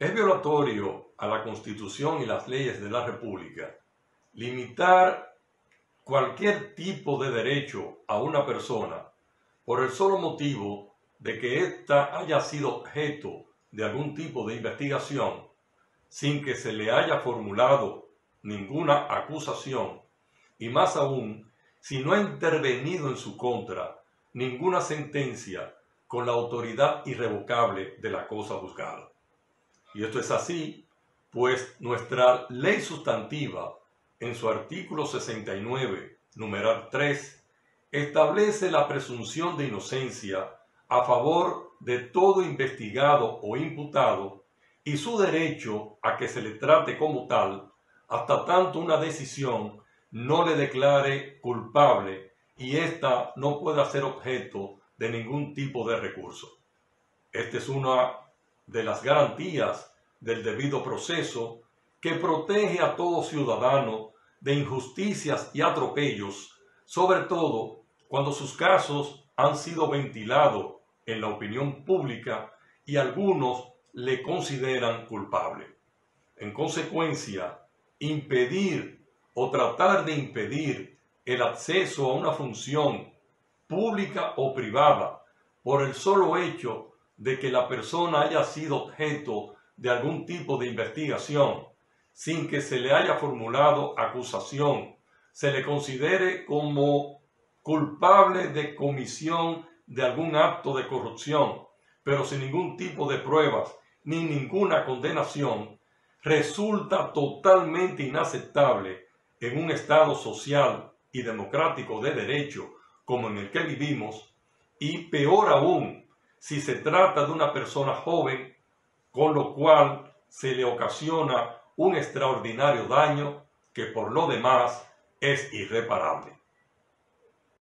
Es violatorio a la Constitución y las leyes de la República limitar cualquier tipo de derecho a una persona por el solo motivo de que ésta haya sido objeto de algún tipo de investigación sin que se le haya formulado ninguna acusación y más aún si no ha intervenido en su contra ninguna sentencia con la autoridad irrevocable de la cosa juzgada. Y esto es así, pues nuestra ley sustantiva, en su artículo 69, numeral 3, establece la presunción de inocencia a favor de todo investigado o imputado y su derecho a que se le trate como tal hasta tanto una decisión no le declare culpable y ésta no pueda ser objeto de ningún tipo de recurso. Esta es una de las garantías del debido proceso que protege a todo ciudadano de injusticias y atropellos, sobre todo cuando sus casos han sido ventilados en la opinión pública y algunos le consideran culpable. En consecuencia, impedir o tratar de impedir el acceso a una función pública o privada por el solo hecho de que la persona haya sido objeto de algún tipo de investigación sin que se le haya formulado acusación, se le considere como culpable de comisión de algún acto de corrupción, pero sin ningún tipo de pruebas ni ninguna condenación, resulta totalmente inaceptable en un Estado social y democrático de derecho como en el que vivimos, y peor aún si se trata de una persona joven, con lo cual se le ocasiona un extraordinario daño que por lo demás es irreparable.